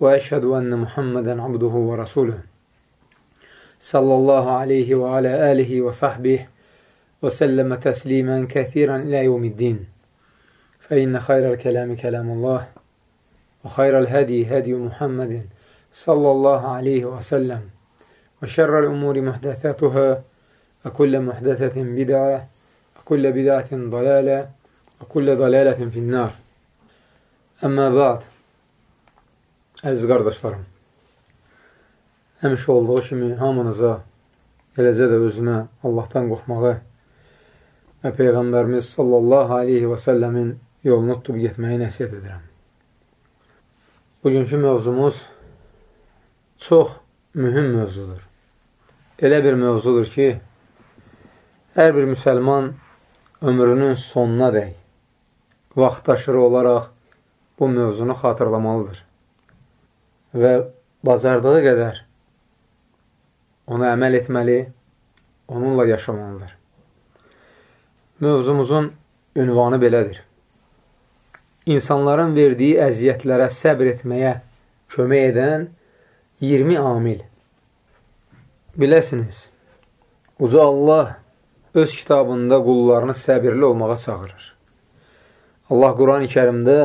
وأشهد أن محمدا عبده ورسوله. صلى الله عليه وعلى آله وصحبه وسلم تسليما كثيرا إلى يوم الدين. فإن خير الكلام كلام الله وخير الهدي هدي محمد صلى الله عليه وسلم وشر الأمور محدثاتها وكل محدثة بدعة وكل بدعة ضلالة وكل ضلالة في النار. Əmmə ba'd Əziz qardaşlarım Həmişə olduğu kimi hamınıza eləcə də özümə Allahdan qorxmağı və Peyğəmbərimiz sallallahu aleyhi və səlləmin yolunu tutub getməyi nəsiyyət edirəm. Bugünkü mövzumuz çox mühüm mövzudur. Elə bir mövzudur ki, hər bir müsəlman ömrünün sonuna dəy vaxtaşırı olaraq bu mövzunu xatırlamalıdır və bacardığı qədər ona əməl etməli, onunla yaşamalıdır. Mövzumuzun ünvanı belədir. İnsanların verdiyi əziyyətlərə səbr etməyə kömək edən 20 amil. Biləsiniz, Uca Allah öz kitabında qullarını səbirli olmağa çağırır. Allah Quran-ı kərimdə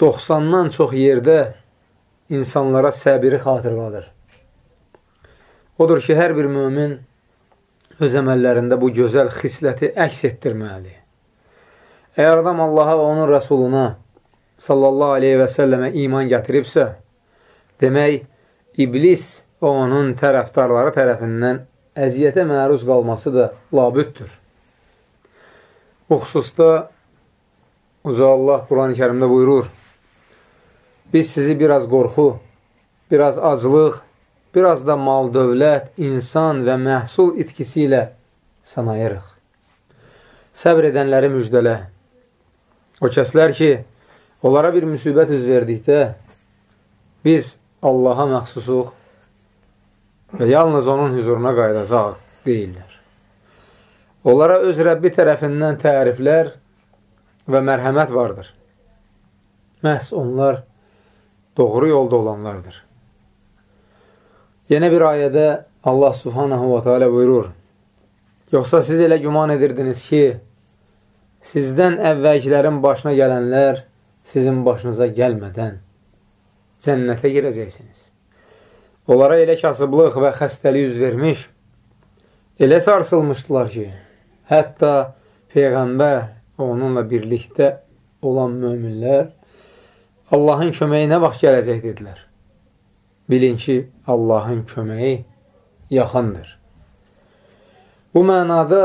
90-dan çox yerdə insanlara səbiri xatırladır. Odur ki, hər bir mümin öz əməllərində bu gözəl xisləti əks etdirməlidir. Əgər adam Allaha və onun rəsuluna sallallahu aleyhi və səlləmə iman gətiribsə, demək, iblis və onun tərəfdarları tərəfindən əziyyətə məruz qalması da labüddür. Bu xüsusda Uca Allah Quran-ı kərimdə buyurur, biz sizi biraz qorxu, biraz aclıq, biraz da mal, dövlət, insan və məhsul itkisi ilə sanayırıq. Səbr edənləri müjdələ. O kəslər ki, onlara bir müsibət üz verdikdə, biz Allaha məxsusuq və yalnız onun hüzuruna qayıdacaq deyirlər. Onlara öz Rəbbi tərəfindən təriflər və mərhəmət vardır. Məhz onlar doğru yolda olanlardır. Yenə bir ayədə Allah subhanahu wa ta'ala buyurur, Yoxsa siz elə güman edirdiniz ki, sizdən əvvəlkilərin başına gələnlər sizin başınıza gəlmədən cənnətə girəcəksiniz. Onlara elə kasıblıq və xəstəlik üz vermiş, elə sarsılmışdılar ki, hətta Peyğəmbər onunla birlikdə olan möminlər Allahın köməyi nə vaxt gələcək dedilər. Bilin ki, Allahın köməyi yaxındır. Bu mənada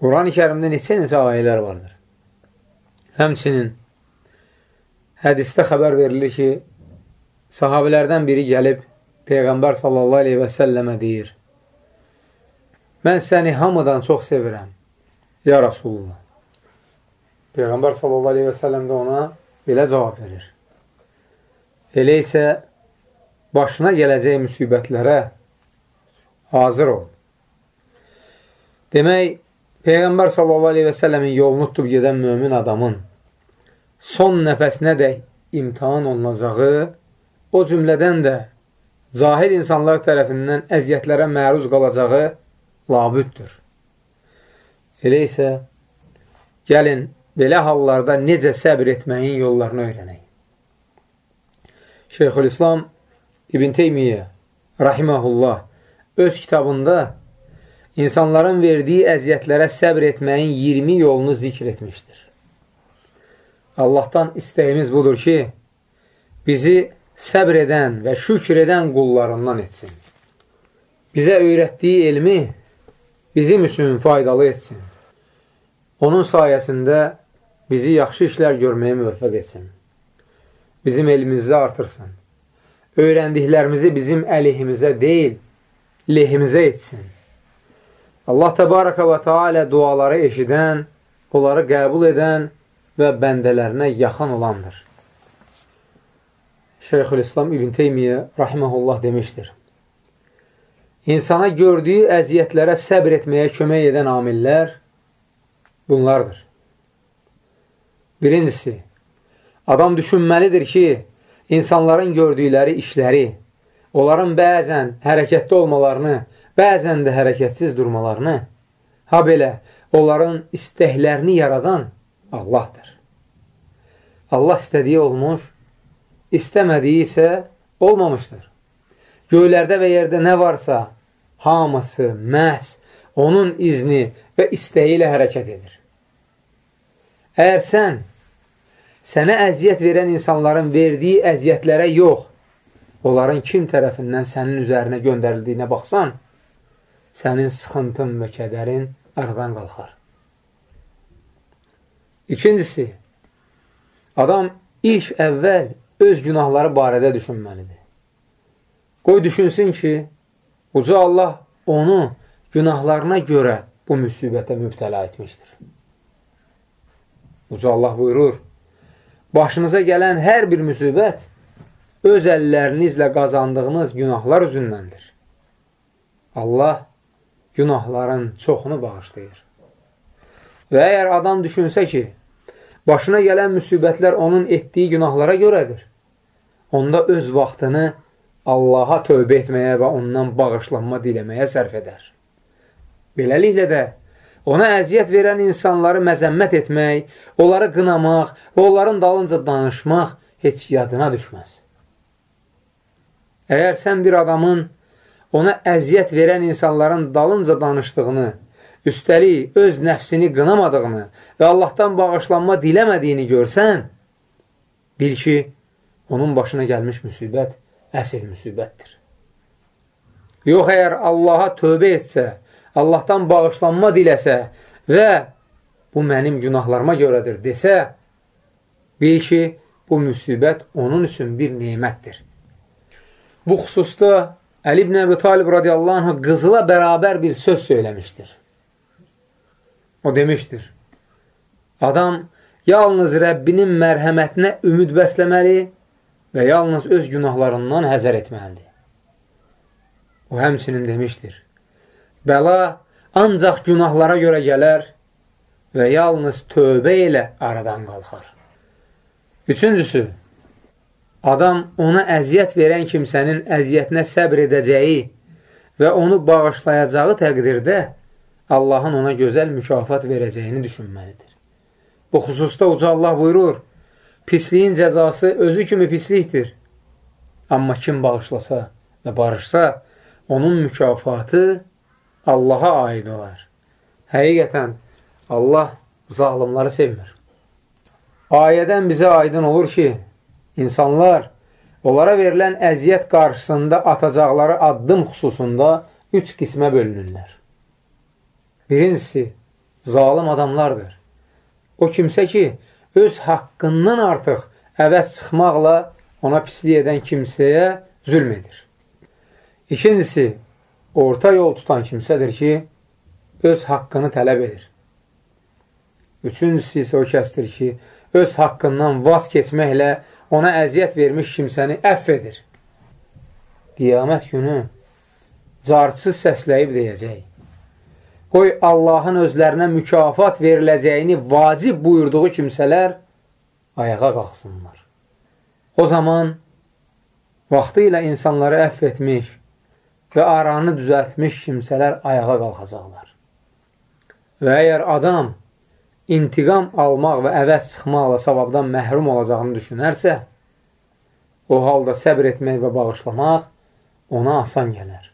Quran-ı kərimdə neçə-neçə ayələr vardır. Həmçinin hədistə xəbər verilir ki, sahabilərdən biri gəlib Peyğəmbər sallallahu aleyhi və səlləmə deyir, mən səni hamıdan çox sevirəm, ya Rasulullah. Peyğəmbər sallallahu aleyhi və səlləm də ona belə cavab verir. Elə isə başına gələcək müsibətlərə hazır ol. Demək, Peyğəmbər səlləmin yolunu tutub gedən mömin adamın son nəfəsinə də imtihan olunacağı, o cümlədən də zahir insanlar tərəfindən əziyyətlərə məruz qalacağı labüddür. Elə isə gəlin belə hallarda necə səbr etməyin yollarını öyrənək. Şeyxülislam İbn Teymiyyə rahiməhullah öz kitabında insanların verdiyi əziyyətlərə səbr etməyin 20 yolunu zikr etmişdir. Allahdan istəyimiz budur ki, bizi səbr edən və şükr edən qullarından etsin. Bizə öyrətdiyi elmi bizim üçün faydalı etsin. Onun sayəsində bizi yaxşı işlər görməyə müvəffəq etsin. bizim elmimizi artırsın. Öyrəndiklərimizi bizim əleyhimizə deyil, lehimizə etsin. Allah təbarəkə və tealə duaları eşidən, onları qəbul edən və bəndələrinə yaxın olandır. Şeyxülislam İbn Teymiyyə rahiməhullah demişdir. İnsana gördüyü əziyyətlərə səbr etməyə kömək edən amillər bunlardır. Birincisi, adam düşünməlidir ki, insanların gördükləri işləri, onların bəzən hərəkətdə olmalarını, bəzən də hərəkətsiz durmalarını, ha belə onların istəklərini yaradan Allahdır. Allah istədiyi olmuş, istəmədiyi isə olmamışdır. Göylərdə və yerdə nə varsa, hamısı məhz onun izni və istəyi ilə hərəkət edir. Əgər sən sənə əziyyət verən insanların verdiyi əziyyətlərə yox, onların kim tərəfindən sənin üzərinə göndərildiyinə baxsan, sənin sıxıntın və kədərin aradan qalxar. İkincisi, adam ilk əvvəl öz günahları barədə düşünməlidir. Qoy düşünsün ki, Uca Allah onu günahlarına görə bu müsibətə mübtəla etmişdir. Uca Allah buyurur, başınıza gələn hər bir müsibət öz əllərinizlə qazandığınız günahlar üzündəndir. Allah günahların çoxunu bağışlayır. Və əgər adam düşünsə ki, başına gələn müsibətlər onun etdiyi günahlara görədir, onda öz vaxtını Allaha tövbə etməyə və ondan bağışlanma diləməyə sərf edər. Beləliklə də ona əziyyət verən insanları məzəmmət etmək, onları qınamaq və onların dalınca danışmaq heç yadına düşməz. Əgər sən bir adamın ona əziyyət verən insanların dalınca danışdığını, üstəlik öz nəfsini qınamadığını və Allahdan bağışlanma diləmədiyini görsən, bil ki, onun başına gəlmiş müsibət əsl müsibətdir. Yox, əgər Allaha tövbə etsə, Allahdan bağışlanma diləsə və bu mənim günahlarıma görədir desə, bil ki, bu müsibət onun üçün bir neymətdir. Bu xüsusda Əli ibn Əbi Talib radiyallahu anh qızıla bərabər bir söz söyləmişdir. O demişdir, adam yalnız Rəbbinin mərhəmətinə ümid bəsləməli və yalnız öz günahlarından həzər etməlidir. O həmçinin demişdir, bəla ancaq günahlara görə gələr və yalnız tövbə ilə aradan qalxar. Üçüncüsü, adam ona əziyyət verən kimsənin əziyyətinə səbr edəcəyi və onu bağışlayacağı təqdirdə Allahın ona gözəl mükafat verəcəyini düşünməlidir. Bu xüsusda Uca Allah buyurur, Pisliyin cəzası özü kimi pislikdir. Amma kim bağışlasa və barışsa, onun mükafatı Allaha aid olar. Həqiqətən, Allah zalimları sevmir. Ayədən bizə aydın olur ki, insanlar onlara verilən əziyyət qarşısında atacaqları addım xüsusunda üç qismə bölünürlər. Birincisi, zalim adamlardır. O kimsə ki, öz haqqından artıq əvəz çıxmaqla ona pislik edən kimsəyə zülm edir. İkincisi, orta yol tutan kimsədir ki, öz haqqını tələb edir. Üçüncüsü isə o kəsdir ki, öz haqqından vaz keçməklə ona əziyyət vermiş kimsəni əff edir. Qiyamət günü carçız səsləyib deyəcək. Qoy Allahın özlərinə mükafat veriləcəyini vacib buyurduğu kimsələr ayağa qalxsınlar. O zaman vaxtı ilə insanları əff etmiş və aranı düzəltmiş kimsələr ayağa qalxacaqlar. Və əgər adam intiqam almaq və əvəz çıxmaqla savabdan məhrum olacağını düşünərsə, o halda səbr etmək və bağışlamaq ona asan gələr.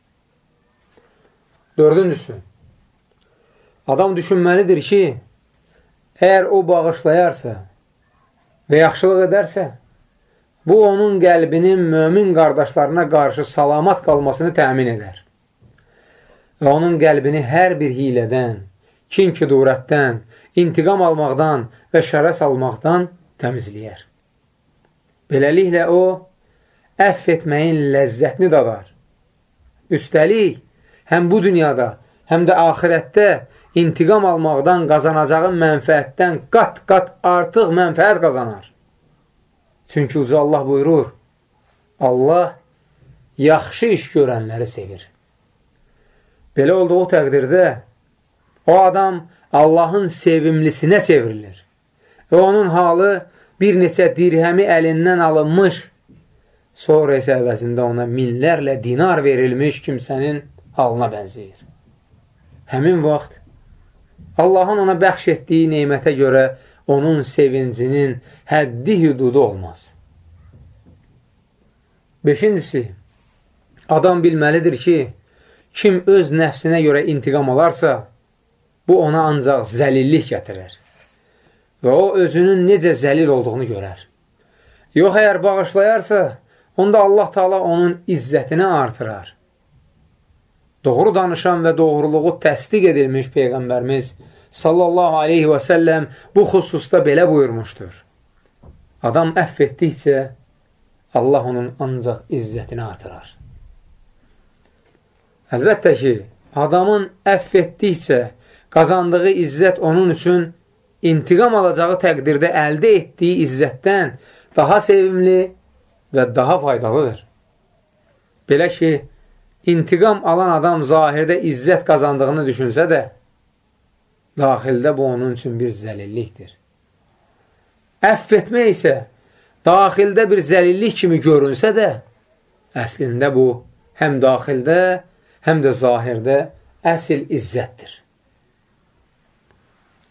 Dördüncüsü, Adam düşünməlidir ki, əgər o bağışlayarsa və yaxşılıq edərsə, bu onun qəlbinin mömin qardaşlarına qarşı salamat qalmasını təmin edər. Və onun qəlbini hər bir hilədən, kin-kidurətdən, intiqam almaqdan və şərə salmaqdan təmizləyər. Beləliklə o, əff etməyin ləzzətini dadar. Üstəlik, həm bu dünyada, həm də axirətdə intiqam almaqdan qazanacağı mənfəətdən qat-qat artıq mənfəət qazanar. Çünki uca Allah buyurur, Allah yaxşı iş görənləri sevir. Belə olduğu təqdirdə o adam Allahın sevimlisinə çevrilir və onun halı bir neçə dirhəmi əlindən alınmış, sonra isə əvəzində ona minlərlə dinar verilmiş kimsənin halına bənzəyir. Həmin vaxt Allahın ona bəxş etdiyi neymətə görə onun sevincinin həddi hüdudu olmaz. Beşincisi, adam bilməlidir ki, kim öz nəfsinə görə intiqam alarsa, bu ona ancaq zəlillik gətirir və o özünün necə zəlil olduğunu görər. Yox, əgər bağışlayarsa, onda Allah Taala onun izzətini artırar. Doğru danışan və doğruluğu təsdiq edilmiş Peyğəmbərimiz sallallahu aleyhi və səlləm bu xüsusda belə buyurmuşdur. Adam əff etdikcə Allah onun ancaq izzətini artırar. Əlbəttə ki, adamın əff etdikcə qazandığı izzət onun üçün intiqam alacağı təqdirdə əldə etdiyi izzətdən daha sevimli və daha faydalıdır. Belə ki, intiqam alan adam zahirdə izzət qazandığını düşünsə də, daxildə bu onun üçün bir zəlillikdir. Əff etmək isə daxildə bir zəlillik kimi görünsə də, əslində bu həm daxildə, həm də zahirdə əsl izzətdir.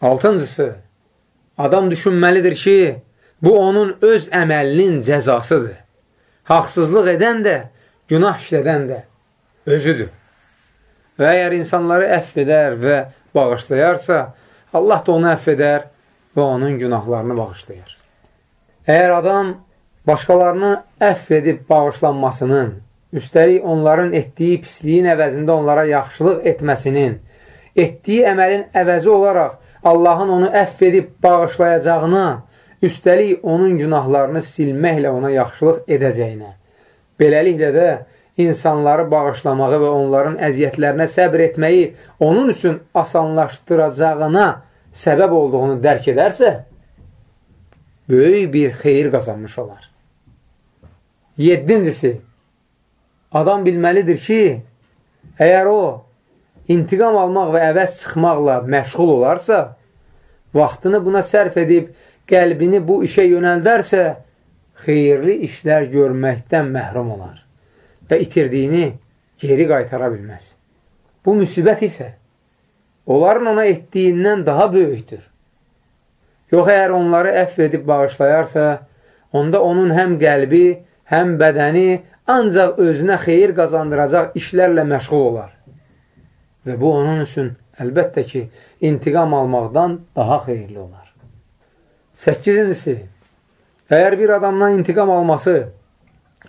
Altıncısı, adam düşünməlidir ki, bu onun öz əməlinin cəzasıdır. Haqsızlıq edən də, günah işlədən də özüdür. Və əgər insanları əff edər və bağışlayarsa, Allah da onu əff edər və onun günahlarını bağışlayar. Əgər adam başqalarını əff edib bağışlanmasının, üstəlik onların etdiyi pisliyin əvəzində onlara yaxşılıq etməsinin, etdiyi əməlin əvəzi olaraq Allahın onu əff edib bağışlayacağına, üstəlik onun günahlarını silməklə ona yaxşılıq edəcəyinə. Beləliklə də insanları bağışlamağı və onların əziyyətlərinə səbr etməyi onun üçün asanlaşdıracağına səbəb olduğunu dərk edərsə, böyük bir xeyir qazanmış olar. Yeddincisi, adam bilməlidir ki, əgər o intiqam almaq və əvəz çıxmaqla məşğul olarsa, vaxtını buna sərf edib qəlbini bu işə yönəldərsə, xeyirli işlər görməkdən məhrum olar və itirdiyini geri qaytara bilməz. Bu müsibət isə onların ona etdiyindən daha böyükdür. Yox, əgər onları əff edib bağışlayarsa, onda onun həm qəlbi, həm bədəni ancaq özünə xeyir qazandıracaq işlərlə məşğul olar. Və bu onun üçün əlbəttə ki, intiqam almaqdan daha xeyirli olar. Səkizincisi, əgər bir adamdan intiqam alması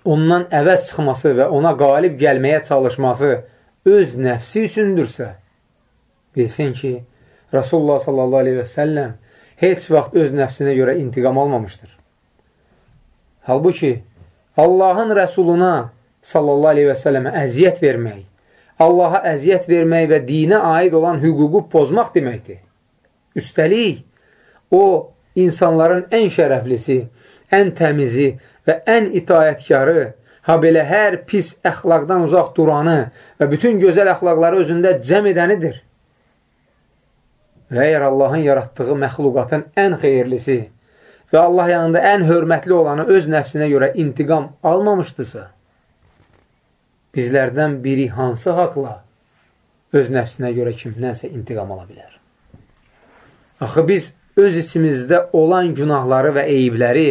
ondan əvəz çıxması və ona qalib gəlməyə çalışması öz nəfsi üçündürsə, bilsin ki, Rasulullah sallallahu aleyhi və səlləm heç vaxt öz nəfsinə görə intiqam almamışdır. Halbuki, Allahın rəsuluna sallallahu aleyhi və səlləmə əziyyət vermək, Allaha əziyyət vermək və dinə aid olan hüququ pozmaq deməkdir. Üstəlik, o, insanların ən şərəflisi, ən təmizi və ən itayətkarı, ha belə hər pis əxlaqdan uzaq duranı və bütün gözəl əxlaqları özündə cəm edənidir. Və əgər Allahın yaratdığı məxluqatın ən xeyirlisi və Allah yanında ən hörmətli olanı öz nəfsinə görə intiqam almamışdırsa, bizlərdən biri hansı haqla öz nəfsinə görə kimdənsə intiqam ala bilər? Axı biz öz içimizdə olan günahları və eyibləri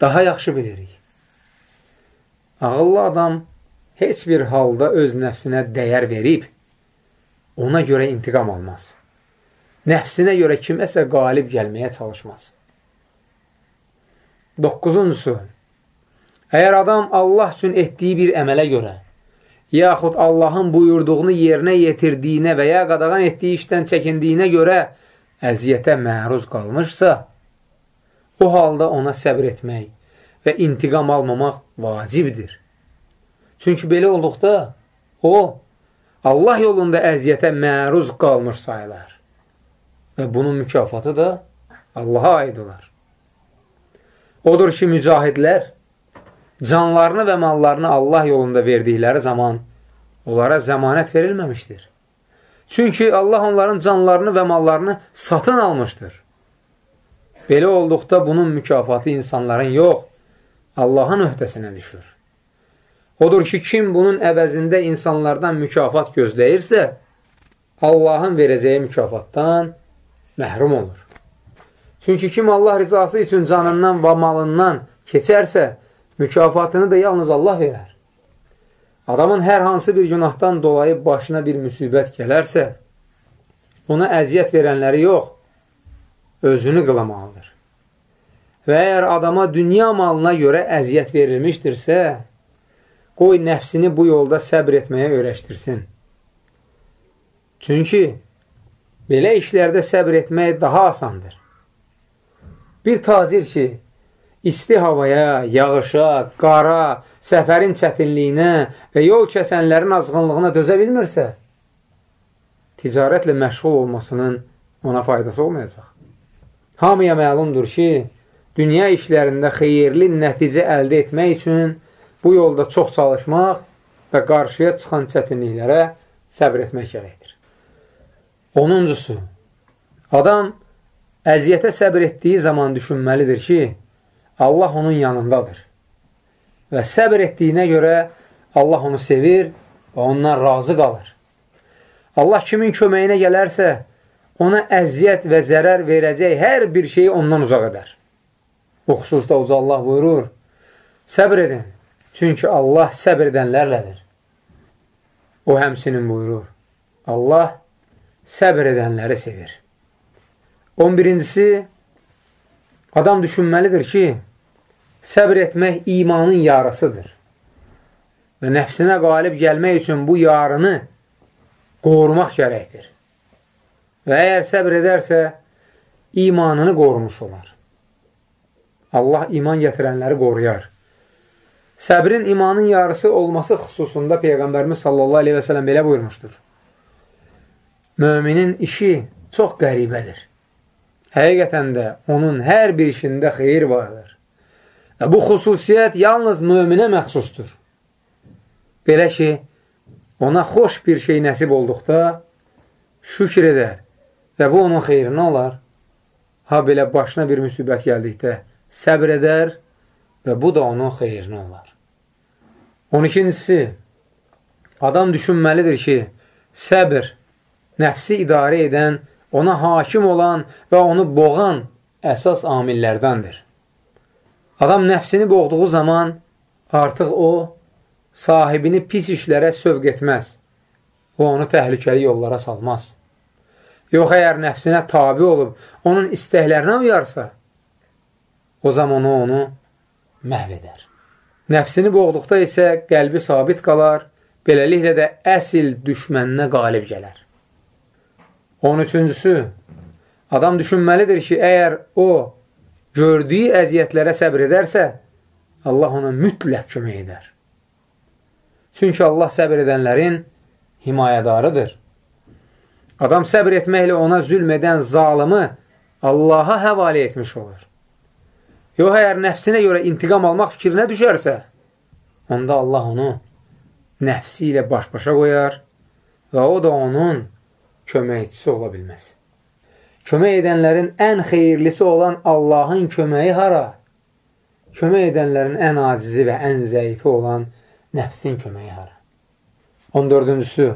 daha yaxşı bilirik. Ağıllı adam heç bir halda öz nəfsinə dəyər verib, ona görə intiqam almaz. Nəfsinə görə kiməsə qalib gəlməyə çalışmaz. 9-uncusu, əgər adam Allah üçün etdiyi bir əmələ görə, yaxud Allahın buyurduğunu yerinə yetirdiyinə və ya qadağan etdiyi işdən çəkindiyinə görə əziyyətə məruz qalmışsa, o halda ona səbr etmək və intiqam almamaq vacibdir. Çünki belə olduqda o, Allah yolunda əziyyətə məruz qalmış sayılar. Və bunun mükafatı da Allaha aid olar. Odur ki, mücahidlər canlarını və mallarını Allah yolunda verdikləri zaman onlara zəmanət verilməmişdir. Çünki Allah onların canlarını və mallarını satın almışdır. Belə olduqda bunun mükafatı insanların yox, Allahın öhdəsinə düşür. Odur ki, kim bunun əvəzində insanlardan mükafat gözləyirsə, Allahın verəcəyi mükafatdan məhrum olur. Çünki kim Allah rizası üçün canından və malından keçərsə, mükafatını da yalnız Allah verər. Adamın hər hansı bir günahdan dolayı başına bir müsibət gələrsə, ona əziyyət verənləri yox, özünü qılamalıdır. Və əgər adama dünya malına görə əziyyət verilmişdirsə, qoy nəfsini bu yolda səbr etməyə öyrəşdirsin. Çünki belə işlərdə səbr etmək daha asandır. Bir tacir ki, isti havaya, yağışa, qara, səfərin çətinliyinə və yol kəsənlərin azğınlığına dözə bilmirsə, ticarətlə məşğul olmasının ona faydası olmayacaq. Hamıya məlumdur ki, dünya işlərində xeyirli nəticə əldə etmək üçün bu yolda çox çalışmaq və qarşıya çıxan çətinliklərə səbr etmək gərəkdir. Onuncusu, adam əziyyətə səbr etdiyi zaman düşünməlidir ki, Allah onun yanındadır və səbr etdiyinə görə Allah onu sevir və ondan razı qalır. Allah kimin köməyinə gələrsə, ona əziyyət və zərər verəcək hər bir şeyi ondan uzaq edər. Bu xüsusda uca Allah buyurur, səbr edin, çünki Allah səbr edənlərlədir. O həmsinin buyurur, Allah səbr edənləri sevir. 11-incisi, adam düşünməlidir ki, səbr etmək imanın yarısıdır. Və nəfsinə qalib gəlmək üçün bu yarını qorumaq gərəkdir. Və əgər səbr edərsə, imanını qorumuş olar. Allah iman gətirənləri qoruyar. Səbrin imanın yarısı olması xüsusunda Peyğəmbərimiz sallallahu aleyhi və sələm belə buyurmuşdur. Möminin işi çox qəribədir. Həqiqətən də onun hər bir işində xeyir vardır. Və bu xüsusiyyət yalnız möminə məxsusdur. Belə ki, ona xoş bir şey nəsib olduqda şükür edər və bu onun xeyrinə olar. Ha belə başına bir müsibət gəldikdə səbr edər və bu da onun xeyrinə olar. 12-cisi, adam düşünməlidir ki, səbr nəfsi idarə edən, ona hakim olan və onu boğan əsas amillərdəndir. Adam nəfsini boğduğu zaman artıq o sahibini pis işlərə sövq etməz və onu təhlükəli yollara salmaz. Yox, əgər nəfsinə tabi olub, onun istəklərinə uyarsa, o zaman o onu məhv edər. Nəfsini boğduqda isə qəlbi sabit qalar, beləliklə də əsil düşməninə qalib gələr. 13-cüsü, adam düşünməlidir ki, əgər o gördüyü əziyyətlərə səbr edərsə, Allah ona mütləq kömək edər. Çünki Allah səbr edənlərin himayədarıdır. Adam səbr etməklə ona zülm edən zalımı Allaha həvalə etmiş olur. Yox, əgər nəfsinə görə intiqam almaq fikrinə düşərsə, onda Allah onu nəfsi ilə baş-başa qoyar və o da onun köməkçisi ola bilməz kömək edənlərin ən xeyirlisi olan Allahın köməyi hara? Kömək edənlərin ən acizi və ən zəifi olan nəfsin köməyi hara? 14-cüsü,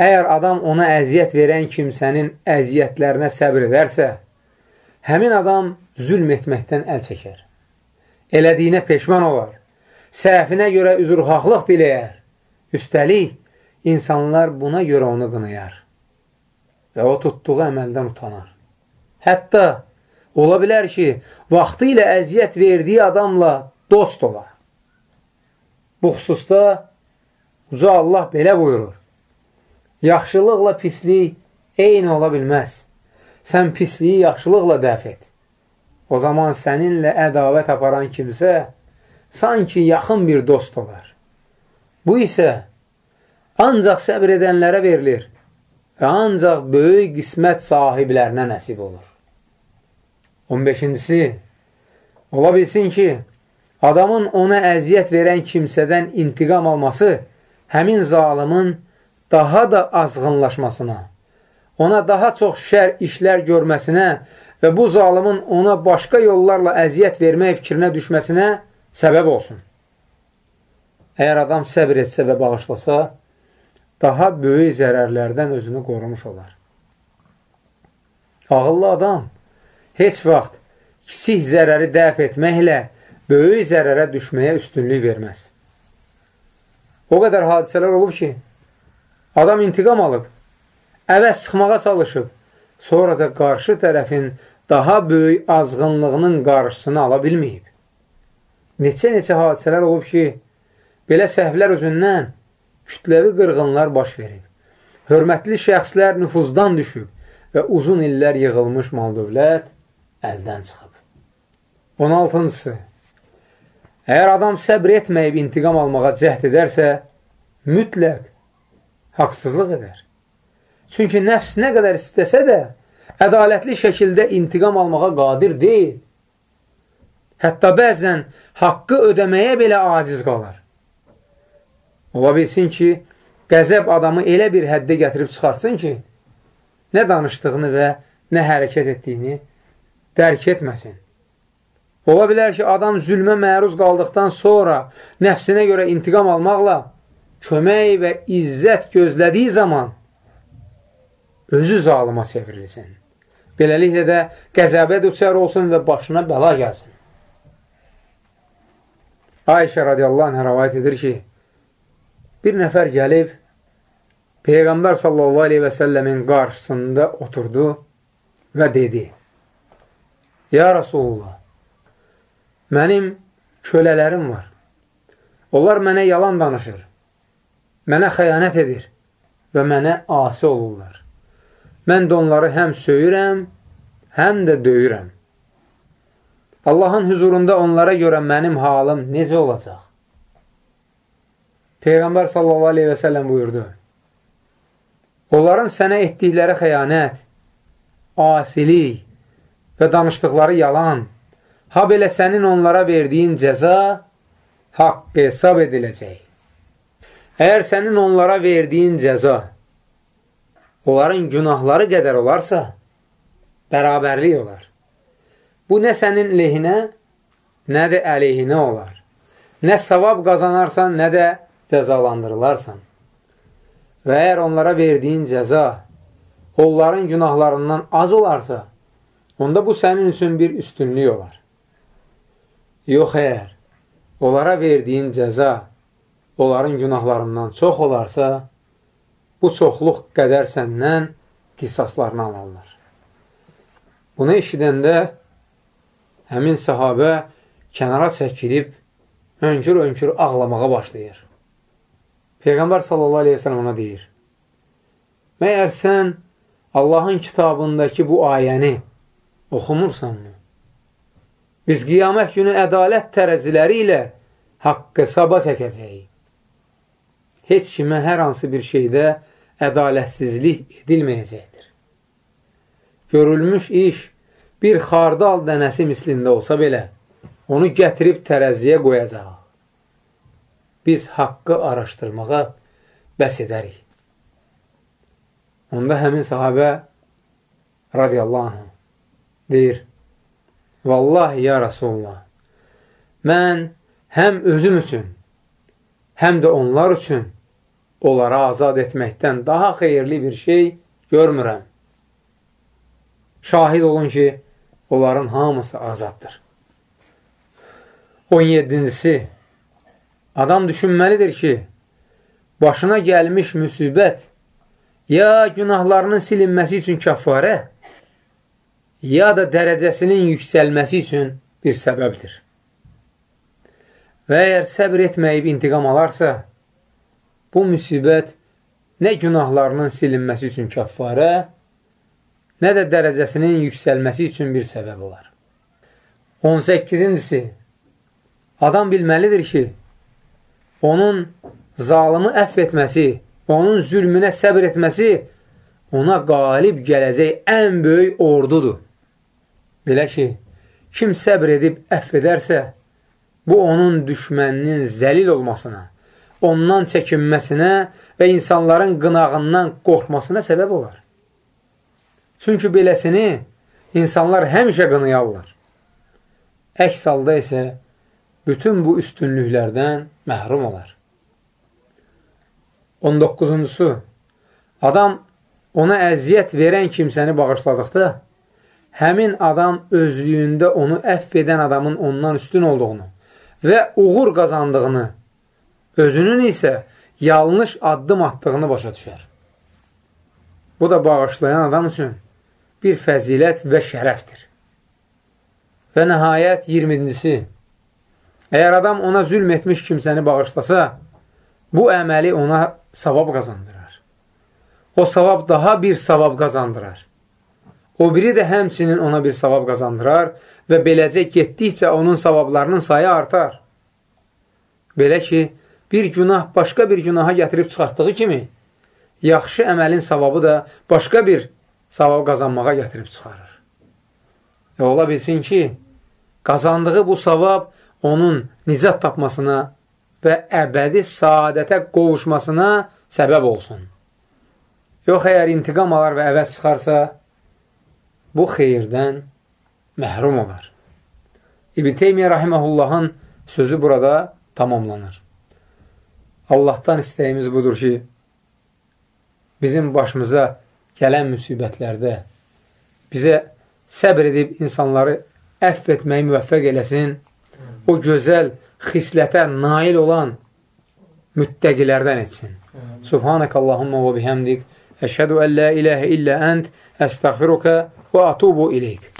əgər adam ona əziyyət verən kimsənin əziyyətlərinə səbr edərsə, həmin adam zülm etməkdən əl çəkər. Elədiyinə peşman olar. Səhəfinə görə üzrxaqlıq diləyər. Üstəlik, insanlar buna görə onu qınayar və o tutduğu əməldən utanar. Hətta ola bilər ki, vaxtı ilə əziyyət verdiyi adamla dost olar. Bu xüsusda Uca Allah belə buyurur. Yaxşılıqla pislik eyni ola bilməz. Sən pisliyi yaxşılıqla dəf et. O zaman səninlə ədavət aparan kimsə sanki yaxın bir dost olar. Bu isə ancaq səbr edənlərə verilir və ancaq böyük qismət sahiblərinə nəsib olur. 15-cisi, ola bilsin ki, adamın ona əziyyət verən kimsədən intiqam alması həmin zalımın daha da azğınlaşmasına, ona daha çox şər işlər görməsinə və bu zalımın ona başqa yollarla əziyyət vermək fikrinə düşməsinə səbəb olsun. Əgər adam səbir etsə və bağışlasa, daha böyük zərərlərdən özünü qorumuş olar. Ağıllı adam heç vaxt kiçik zərəri dəf etməklə böyük zərərə düşməyə üstünlük verməz. O qədər hadisələr olub ki, adam intiqam alıb, əvəz sıxmağa çalışıb, sonra da qarşı tərəfin daha böyük azğınlığının qarşısını ala bilməyib. Neçə-neçə hadisələr olub ki, belə səhvlər özündən kütləvi qırğınlar baş verib. Hörmətli şəxslər nüfuzdan düşüb və uzun illər yığılmış mal-dövlət əldən çıxıb. 16-cısı Əgər adam səbr etməyib intiqam almağa cəhd edərsə, mütləq haqsızlıq edər. Çünki nəfs nə qədər istəsə də, ədalətli şəkildə intiqam almağa qadir deyil. Hətta bəzən haqqı ödəməyə belə aciz qalar. Ola bilsin ki, qəzəb adamı elə bir həddə gətirib çıxartsın ki, nə danışdığını və nə hərəkət etdiyini dərk etməsin. Ola bilər ki, adam zülmə məruz qaldıqdan sonra nəfsinə görə intiqam almaqla kömək və izzət gözlədiyi zaman özü zalıma çevrilsin. Beləliklə də qəzəbə düşər olsun və başına bəla gəlsin. Ayşə radiyallahu anh rəvayət edir ki, bir nəfər gəlib Peyğəmbər sallallahu aleyhi və səlləmin qarşısında oturdu və dedi, Ya Rasulullah, mənim kölələrim var. Onlar mənə yalan danışır, mənə xəyanət edir və mənə asi olurlar. Mən də onları həm söyürəm, həm də döyürəm. Allahın hüzurunda onlara görə mənim halım necə olacaq? Peyğəmbər sallallahu aleyhi və səlləm buyurdu. Onların sənə etdikləri xəyanət, asilik və danışdıqları yalan, ha belə sənin onlara verdiyin cəza haqq hesab ediləcək. Əgər sənin onlara verdiyin cəza onların günahları qədər olarsa, bərabərlik olar. Bu nə sənin lehinə, nə də əleyhinə olar. Nə savab qazanarsan, nə də cəzalandırılarsan. Və əgər onlara verdiyin cəza onların günahlarından az olarsa, onda bu sənin üçün bir üstünlük olar. Yox əgər onlara verdiyin cəza onların günahlarından çox olarsa, bu çoxluq qədər səndən qisaslarını alırlar. Bunu eşidəndə həmin sahabə kənara çəkilib, hönkür-hönkür ağlamağa başlayır. Peyğəmbər sallallahu aleyhi ve sellem ona deyir, Məyər sən Allahın kitabındakı bu ayəni oxumursanmı? Biz qiyamət günü ədalət tərəziləri ilə haqq hesaba çəkəcəyik. Heç kimə hər hansı bir şeydə ədalətsizlik edilməyəcəkdir. Görülmüş iş bir xardal dənəsi mislində olsa belə, onu gətirib tərəziyə qoyacaq. Biz haqqı araşdırmağa bəs edərik. Onda həmin sahabə radiyallahu anh deyir, Vallahi ya Rasulullah, mən həm özüm üçün, həm də onlar üçün onları azad etməkdən daha xeyirli bir şey görmürəm. Şahid olun ki, onların hamısı azaddır. 17-cisi, adam düşünməlidir ki, başına gəlmiş müsibət ya günahlarının silinməsi üçün kəffarə, ya da dərəcəsinin yüksəlməsi üçün bir səbəbdir. Və əgər səbr etməyib intiqam alarsa, bu müsibət nə günahlarının silinməsi üçün kəffarə, nə də dərəcəsinin yüksəlməsi üçün bir səbəb olar. 18-incisi, Adam bilməlidir ki, onun zalımı əff etməsi, onun zülmünə səbr etməsi ona qalib gələcək ən böyük ordudur. Belə ki, kim səbr edib əff edərsə, bu onun düşməninin zəlil olmasına, ondan çəkinməsinə və insanların qınağından qorxmasına səbəb olar. Çünki beləsini insanlar həmişə qınayarlar. Əks halda isə bütün bu üstünlüklərdən məhrum olar. 19-cusu, adam ona əziyyət verən kimsəni bağışladıqda, həmin adam özlüyündə onu əff edən adamın ondan üstün olduğunu və uğur qazandığını, özünün isə yanlış addım attığını başa düşər. Bu da bağışlayan adam üçün bir fəzilət və şərəfdir. Və nəhayət 20-cisi, əgər adam ona zülm etmiş kimsəni bağışlasa, bu əməli ona savab qazandırar. O savab daha bir savab qazandırar. O biri də həmçinin ona bir savab qazandırar və beləcə getdikcə onun savablarının sayı artar. Belə ki, bir günah başqa bir günaha gətirib çıxartdığı kimi, yaxşı əməlin savabı da başqa bir savab qazanmağa gətirib çıxarır. Və ola bilsin ki, qazandığı bu savab onun nicat tapmasına və əbədi saadətə qovuşmasına səbəb olsun. Yox, əgər intiqam alar və əvəz çıxarsa, bu xeyirdən məhrum olar. İbn Teymiyyə rahiməhullahın sözü burada tamamlanır. Allahdan istəyimiz budur ki, bizim başımıza gələn müsibətlərdə bizə səbr edib insanları əff etməyi müvəffəq eləsin, o gözəl xislətə nail olan müttəqilərdən etsin. Subhanək Allahumma və bihəmdik, əşhədu ən la iləhə illə ənd, əstəğfiruka və atubu iləyik.